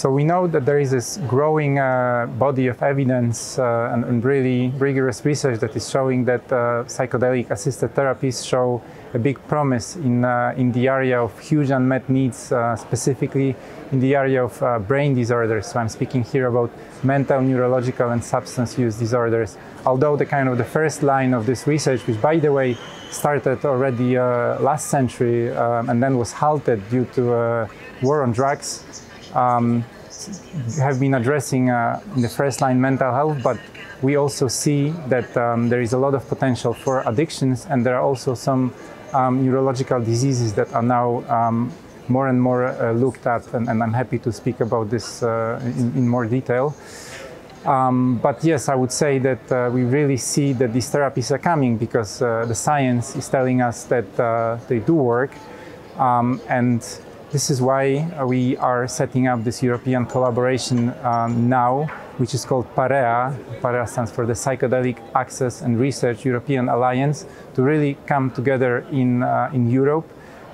So we know that there is this growing uh, body of evidence uh, and, and, really rigorous research that is showing that uh, psychedelic assisted therapies show a big promise in, uh, in the area of huge unmet needs, uh, specifically in the area of uh, brain disorders. So I'm speaking here about mental, neurological, and substance use disorders. Although the kind of the first line of this research, which by the way started already last century um, and then was halted due to war on drugs, um, have been addressing uh, in the first line mental health, but we also see that um, there is a lot of potential for addictions, and there are also some um, neurological diseases that are now um, more and more uh, looked at, and, and, I'm happy to speak about this uh, in, in, more detail. Um, but yes, I would say that uh, we really see that these therapies are coming because uh, the science is telling us that uh, they do work, um, and this is why we are setting up this European collaboration um, now, which is called PAREA. PAREA stands for the Psychedelic Access and Research European Alliance, to really come together in, uh, in Europe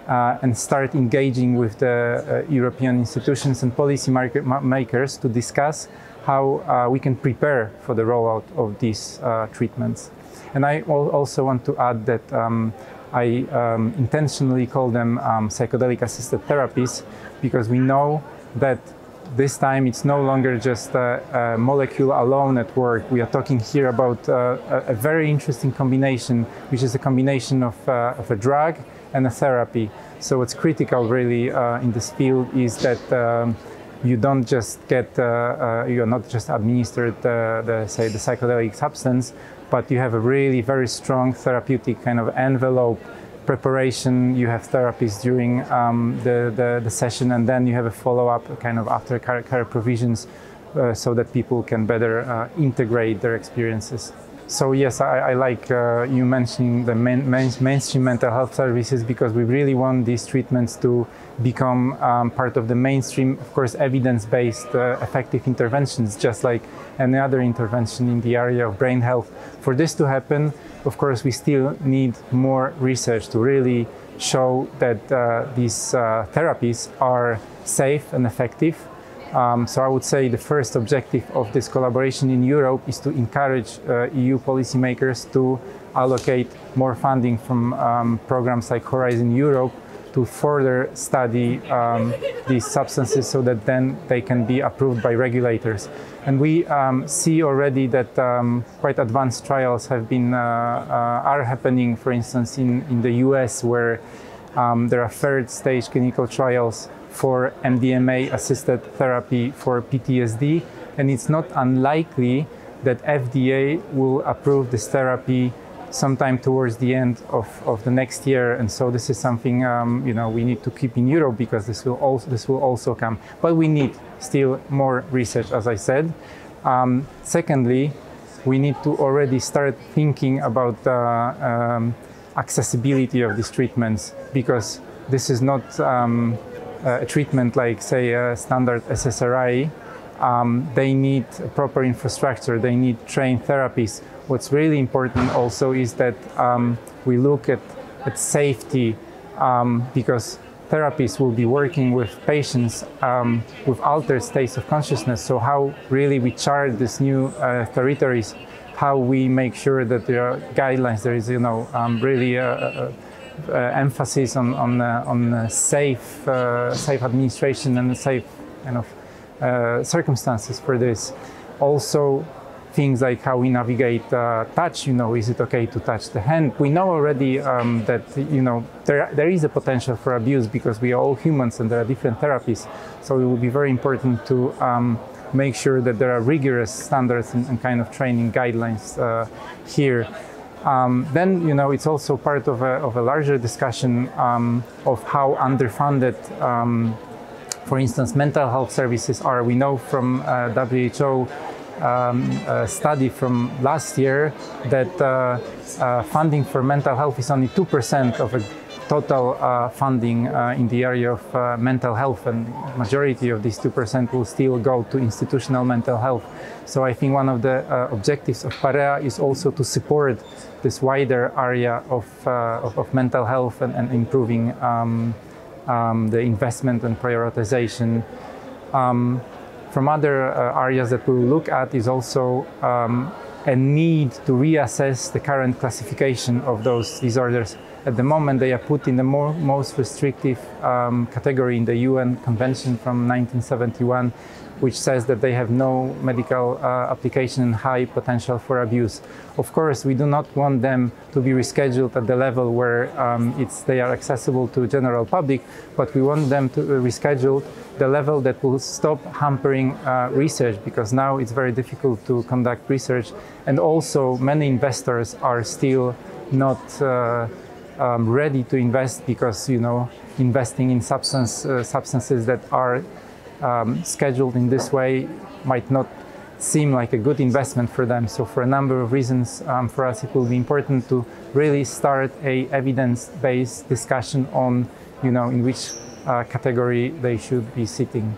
uh, and start engaging with the uh, European institutions and policy makers to discuss how uh, we can prepare for the rollout of these uh, treatments. And I also want to add that um, I um, intentionally call them um, psychedelic assisted therapies because we know that this time it's no longer just a, a molecule alone at work. We are talking here about uh, a, very interesting combination, which is a combination of, uh, of a drug and a therapy. So what's critical really uh, in this field is that um, you don't just get, uh, uh, you're not just administered the, say, the psychedelic substance, but you have a really very strong therapeutic kind of envelope preparation. You have therapies during um, the, the, the, session, and then you have a follow up kind of after care, care provisions uh, so that people can better uh, integrate their experiences. So yes, I, I like uh, you mentioning the main, main, mainstream mental health services because we really want these treatments to become um, part of the mainstream, of course, evidence-based uh, effective interventions, just like any other intervention in the area of brain health. For this to happen, of course, we still need more research to really show that uh, these uh, therapies are safe and effective um, so I would say the first objective of this collaboration in Europe is to encourage uh, EU policymakers to allocate more funding from um, programs like Horizon Europe to further study um, these substances so that then they can be approved by regulators. And we um, see already that um, quite advanced trials have been uh, uh, are happening, for instance, in, in the US where um, there are third stage clinical trials for MDMA assisted therapy for PTSD, and it's not unlikely that FDA will approve this therapy sometime towards the end of, of the next year. And so this is something um, you know we need to keep in Europe because this will also this will also come. But we need still more research, as I said. Um, secondly, we need to already start thinking about the um, accessibility of these treatments because this is not um, uh, a treatment like, say, a standard SSRI, um, they need proper infrastructure, they need trained therapies. What's really important also is that um, we look at, at safety um, because therapists will be working with patients um, with altered states of consciousness. So how really we chart these new uh, territories, how we make sure that there are guidelines, there is, you know, um, really a, a uh, emphasis on on, uh, on safe uh, safe administration and safe kind of circumstances for this. Also, things like how we navigate uh, touch. You know, is it okay to touch the hand? We know already um, that you know there there is a potential for abuse because we are all humans and there are different therapies. So it will be very important to um, make sure that there are rigorous standards and, and kind of training guidelines uh, here. Um, then, you know, it's also part of a, of a larger discussion um, of how underfunded, um, for instance, mental health services are. We know from uh, WHO um, study from last year that uh, uh, funding for mental health is only 2% of a total uh, funding uh, in the area of uh, mental health, and majority of these 2% will still go to institutional mental health. So I think one of the uh, objectives of PAREA is also to support this wider area of, uh, of, of, mental health and, and improving um, um, the investment and prioritization Um, from other uh, areas that we will look at is also um, a need to reassess the current classification of those disorders. At the moment, they are put in the more, most restrictive um, category in the UN Convention from 1971, which says that they have no medical uh, application and high potential for abuse. Of course, we do not want them to be rescheduled at the level where um, they are accessible to general public, but we want them to reschedule the level that will stop hampering uh, research because now it's very difficult to conduct research and also many investors are still not uh, um, ready to invest because you know investing in substance uh, substances that are um, scheduled in this way might not seem like a good investment for them. So for a number of reasons, um, for us it will be important to really start a evidence-based discussion on, you know, in which Uh, category they should be sitting.